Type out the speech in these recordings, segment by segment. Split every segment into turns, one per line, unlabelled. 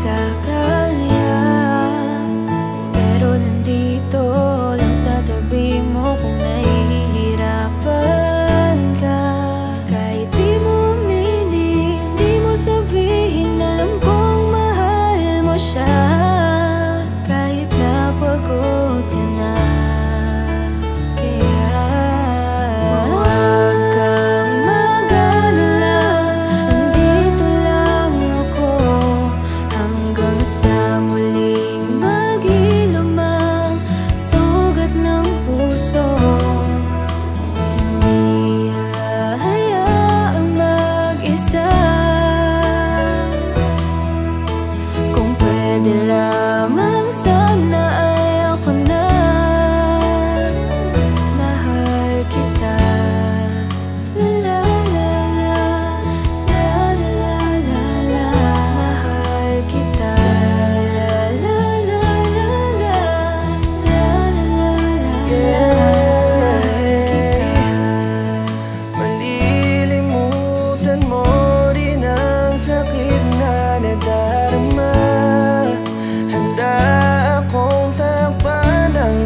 Saga bersamamu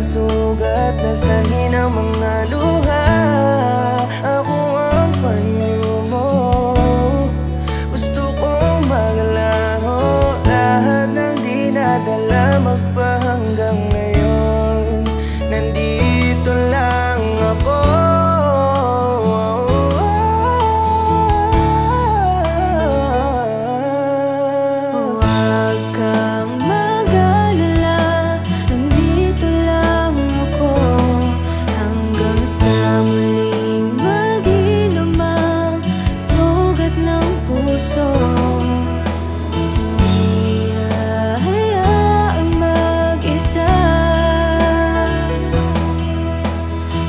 sugat na sahin ang mga luha. Ako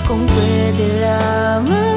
con puede la amar.